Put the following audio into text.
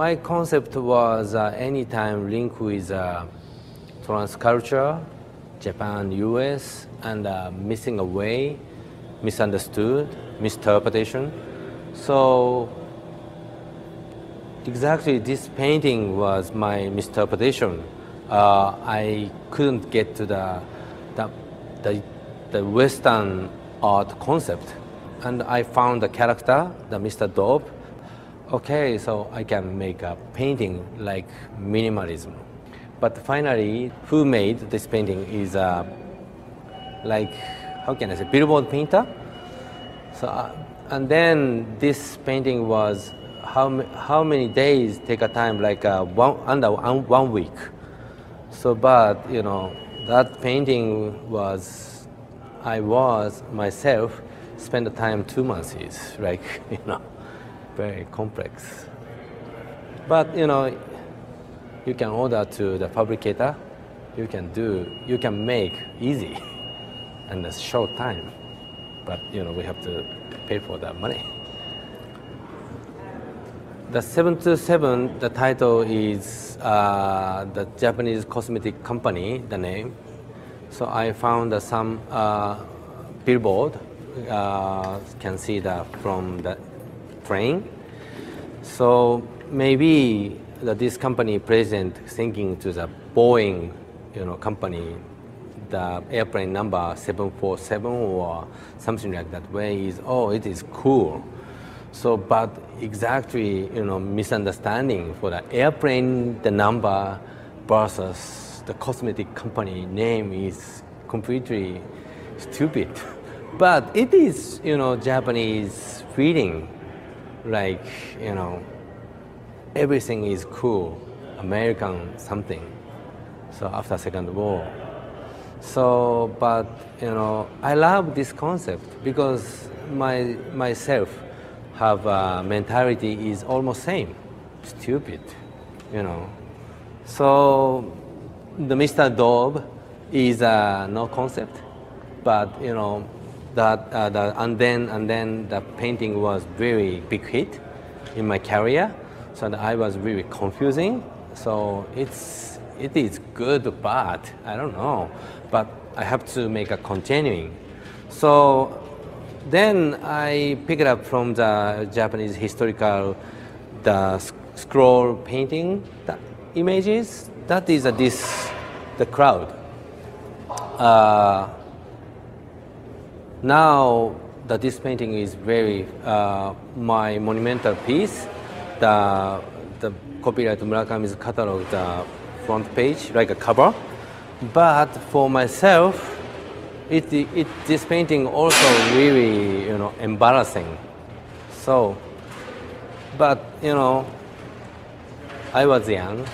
My concept was uh, anytime link with uh, transculture, Japan, US, and uh, missing away, misunderstood, misinterpretation. So exactly this painting was my misinterpretation. Uh, I couldn't get to the, the, the, the Western art concept. And I found the character, the Mr. DOB. Okay, so I can make a painting like minimalism. But finally, who made this painting is uh, like, how can I say, billboard painter. So, uh, and then this painting was how, how many days take a time, like uh, one, under one, one week. So, but, you know, that painting was, I was myself, spend the time two months, is like, you know, very complex. But, you know, you can order to the fabricator, you can do, you can make easy in a short time. But, you know, we have to pay for that money. The 727, the title is uh, the Japanese cosmetic company, the name. So I found uh, some uh, billboard, uh, can see that from the train. So maybe that this company president thinking to the Boeing, you know, company, the airplane number 747 or something like that, where is, oh, it is cool. So, but exactly, you know, misunderstanding for the airplane, the number versus the cosmetic company name is completely stupid. But it is, you know, Japanese feeling, like, you know, everything is cool, American something. So after Second War. So, but you know, I love this concept because my myself have a mentality is almost same, stupid, you know. So the Mr. DOB is a no concept, but you know that uh, the, and then and then the painting was very big hit in my career. So I was really confusing. So it's it is good, but I don't know. But I have to make a continuing. So then I pick it up from the Japanese historical, the scroll painting the images. That is a, this, the crowd. Uh, now that this painting is very uh, my monumental piece. The the copyright Murakami's catalog, the front page, like a cover. But for myself, it, it, this painting also really, you know, embarrassing. So, but, you know, I was young,